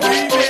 baby.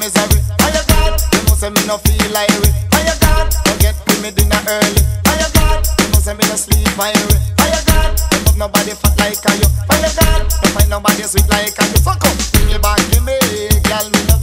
misery. Oh your God, you know say me no feel like it. Oh your God, forget me me dinner early. Oh your God, you know say me no sleep my way. Oh your God, you love nobody fat like a you. Oh your God, you find nobody sweet like a you. Fuck up, bring it back to me, girl me no